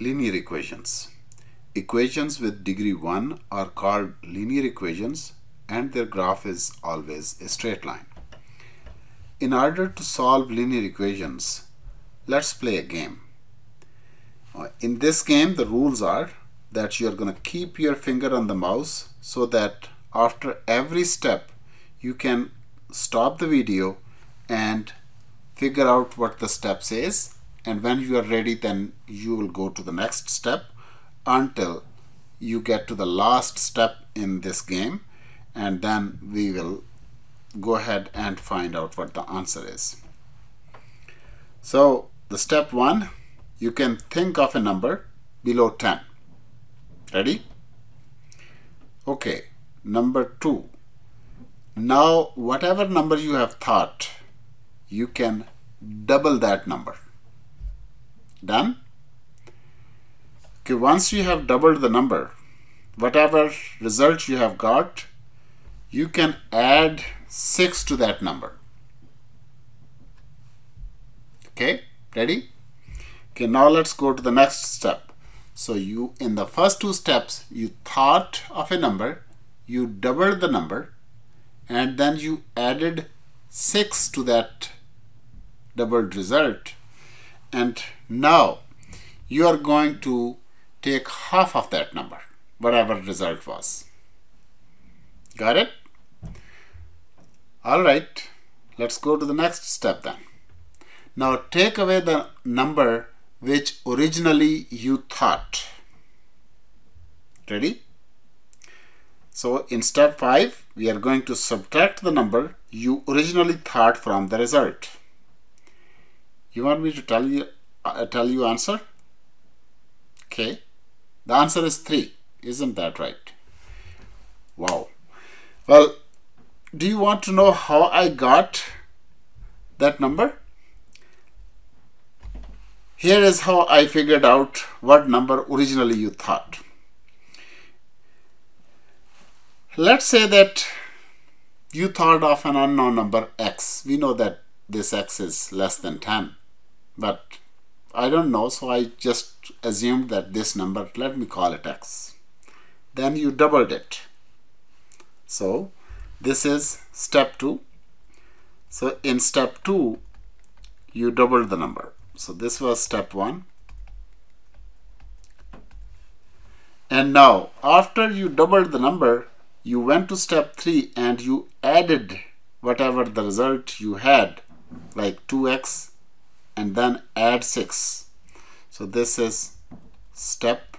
linear equations. Equations with degree 1 are called linear equations and their graph is always a straight line. In order to solve linear equations, let's play a game. Uh, in this game, the rules are that you are going to keep your finger on the mouse so that after every step you can stop the video and figure out what the step says and when you are ready then you will go to the next step until you get to the last step in this game and then we will go ahead and find out what the answer is. So the step one you can think of a number below 10. Ready? Okay, number two. Now whatever number you have thought you can double that number. Done? Okay, once you have doubled the number, whatever result you have got, you can add 6 to that number. Okay, ready? Okay, now let's go to the next step. So you, in the first two steps, you thought of a number, you doubled the number, and then you added 6 to that doubled result and now you are going to take half of that number whatever result was. Got it? All right. Let's go to the next step then. Now take away the number which originally you thought. Ready? So in step 5 we are going to subtract the number you originally thought from the result you want me to tell you uh, tell you answer? Okay. The answer is 3. Isn't that right? Wow. Well, do you want to know how I got that number? Here is how I figured out what number originally you thought. Let's say that you thought of an unknown number x. We know that this x is less than 10 but I don't know so I just assumed that this number let me call it x. Then you doubled it. So this is step 2 so in step 2 you doubled the number. So this was step 1 and now after you doubled the number you went to step 3 and you added whatever the result you had like 2x and then add 6 so this is step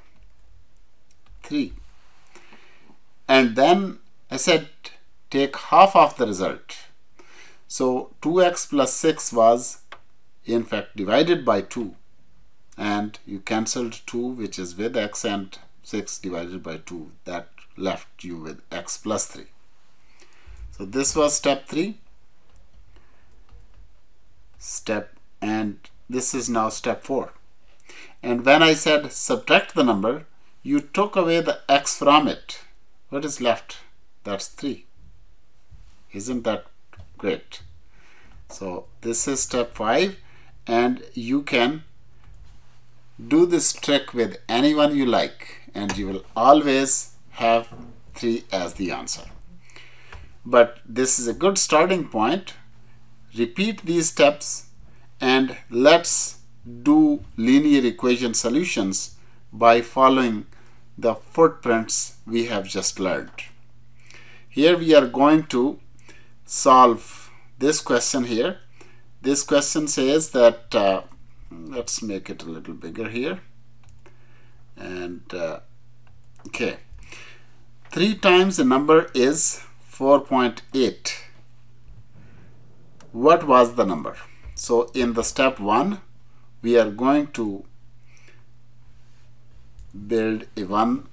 3 and then I said take half of the result. So 2x plus 6 was in fact divided by 2 and you cancelled 2 which is with x and 6 divided by 2 that left you with x plus 3 so this was step 3 step and this is now step 4 and when I said subtract the number you took away the x from it. What is left? That's 3 isn't that great? So this is step 5 and you can do this trick with anyone you like and you will always have 3 as the answer. But this is a good starting point. Repeat these steps and let's do linear equation solutions by following the footprints we have just learned. Here we are going to solve this question here. This question says that, uh, let's make it a little bigger here. And, uh, okay, 3 times the number is 4.8. What was the number? So in the step one, we are going to build a one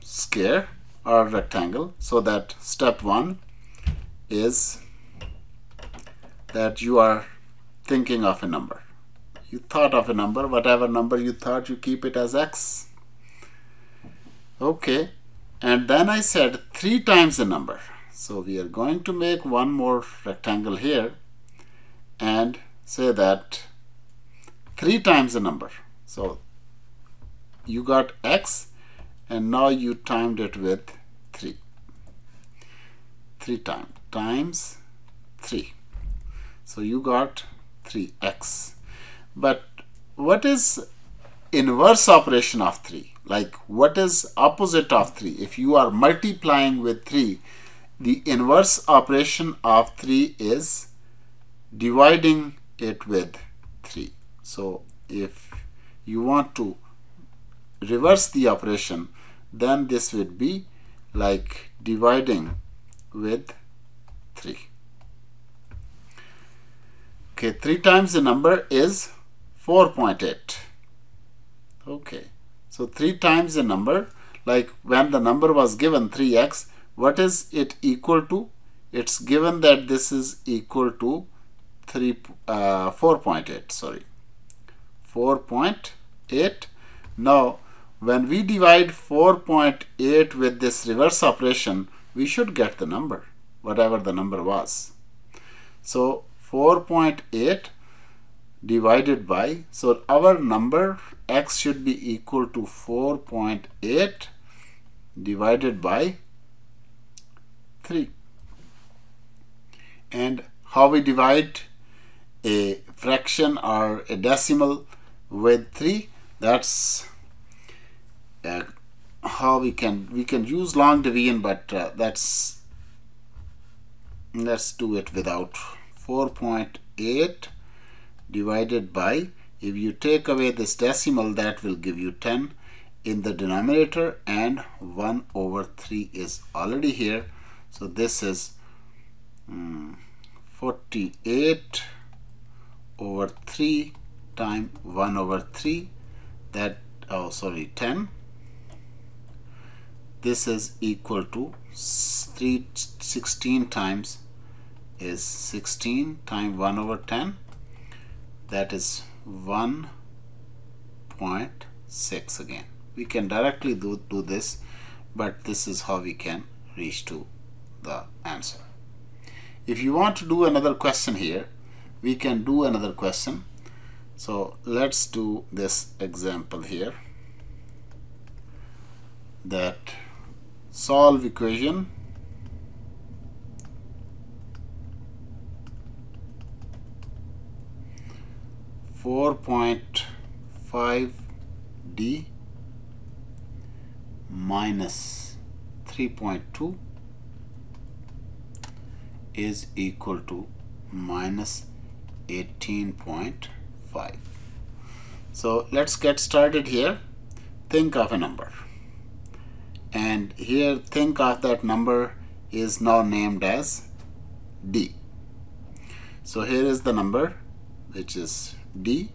square or rectangle so that step one is that you are thinking of a number. You thought of a number, whatever number you thought, you keep it as x. Okay, and then I said three times the number. So we are going to make one more rectangle here and say that 3 times the number. So you got x and now you timed it with 3 3 times times 3 so you got 3x but what is inverse operation of 3 like what is opposite of 3 if you are multiplying with 3 the inverse operation of 3 is dividing it with 3 so if you want to reverse the operation then this would be like dividing with 3 okay 3 times the number is 4.8 okay so 3 times the number like when the number was given 3x what is it equal to? It's given that this is equal to 3 uh, 4.8 sorry. 4.8 now when we divide 4.8 with this reverse operation we should get the number whatever the number was. So 4.8 divided by so our number x should be equal to 4.8 divided by 3 and how we divide a fraction or a decimal with 3 that's uh, how we can we can use long division but uh, that's let's do it without. 4.8 divided by if you take away this decimal that will give you 10 in the denominator and 1 over 3 is already here. So this is um, 48 over 3 time 1 over 3 that oh sorry 10 this is equal to 3 16 times is 16 times 1 over 10 that is 1.6 again. We can directly do, do this but this is how we can reach to the answer. If you want to do another question here we can do another question. So let's do this example here that solve equation Four point five D minus three point two is equal to minus 18.5 so let's get started here. Think of a number. And here think of that number is now named as D. So here is the number which is D.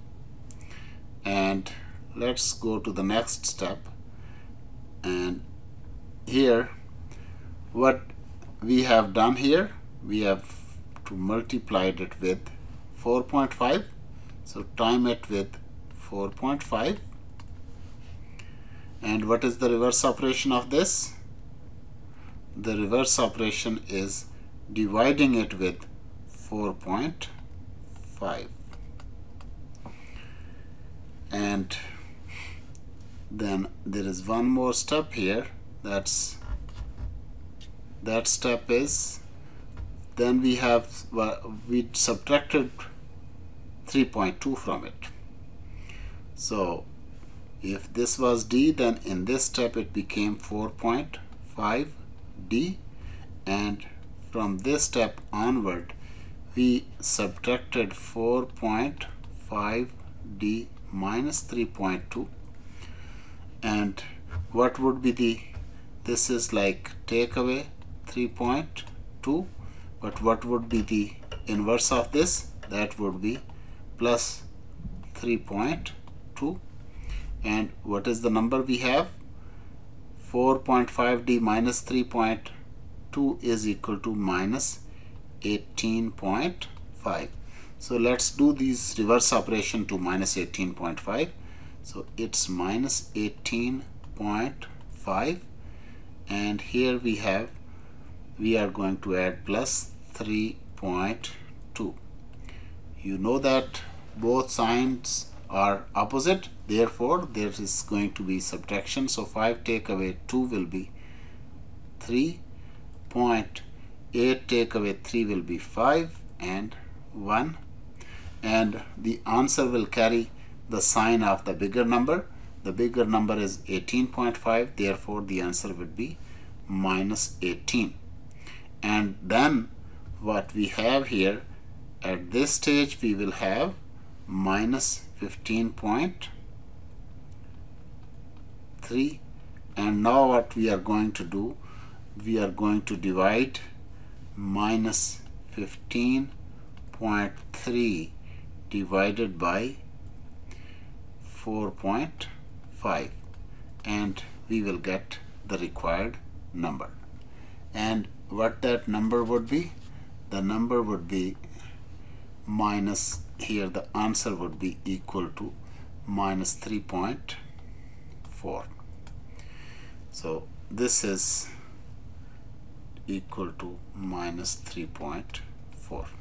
And let's go to the next step. And here what we have done here we have to multiply it with 4.5 so time it with 4.5 and what is the reverse operation of this? The reverse operation is dividing it with 4.5 and then there is one more step here. That's that step is then we have uh, we subtracted 3.2 from it. So if this was d then in this step it became 4.5 d. And from this step onward we subtracted 4.5 d minus 3.2 and what would be the this is like take away 3.2 but what would be the inverse of this? That would be plus 3.2 and what is the number we have? 4.5d minus 3.2 is equal to minus 18.5 so let's do this reverse operation to minus 18.5 so it's minus 18.5 and here we have we are going to add plus 3.2 you know that both signs are opposite therefore there is going to be subtraction. So 5 take away 2 will be 3 point 8 take away 3 will be 5 and 1 and the answer will carry the sign of the bigger number. The bigger number is 18.5 therefore the answer would be minus 18 and then what we have here at this stage we will have minus 15.3 and now what we are going to do? We are going to divide minus 15.3 divided by 4.5 and we will get the required number. And what that number would be? The number would be minus here the answer would be equal to minus 3.4 so this is equal to minus 3.4